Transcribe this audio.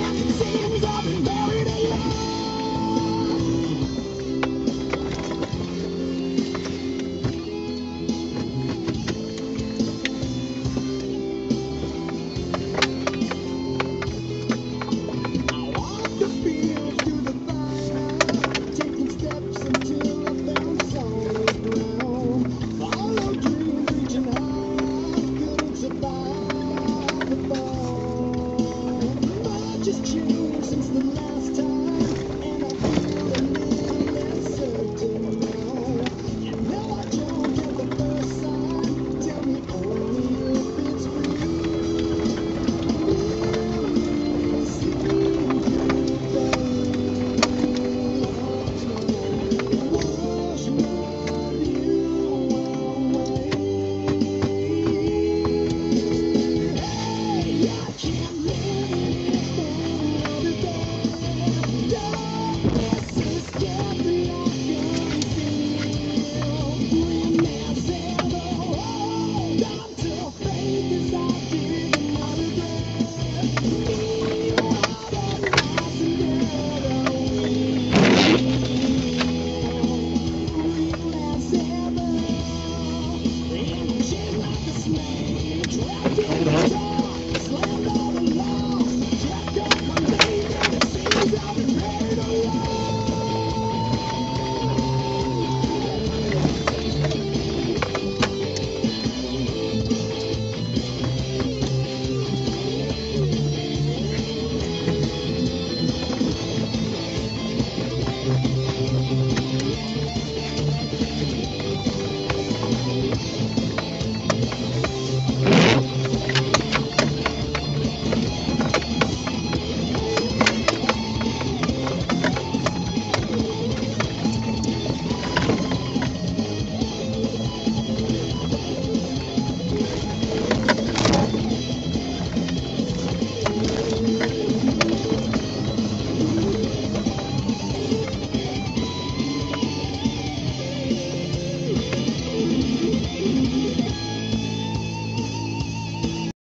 Everything seems up in I'll be paid alone.